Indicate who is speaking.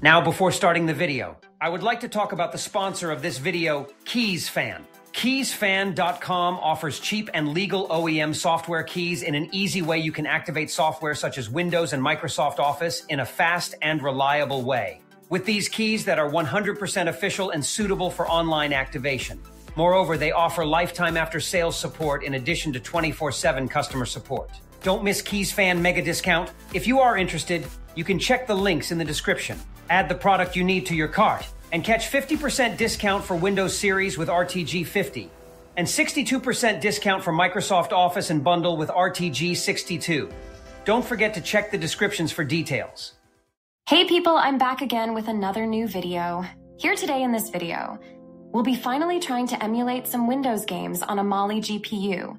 Speaker 1: Now, before starting the video, I would like to talk about the sponsor of this video, KeysFan. KeysFan.com offers cheap and legal OEM software keys in an easy way you can activate software such as Windows and Microsoft Office in a fast and reliable way. With these keys that are 100% official and suitable for online activation. Moreover, they offer lifetime after sales support in addition to 24 7 customer support. Don't miss KeysFan mega discount. If you are interested, you can check the links in the description. Add the product you need to your cart and catch 50% discount for Windows Series with RTG 50 and 62% discount for Microsoft Office and bundle with RTG 62. Don't forget to check the descriptions for details.
Speaker 2: Hey people, I'm back again with another new video. Here today in this video, we'll be finally trying to emulate some Windows games on a Mali GPU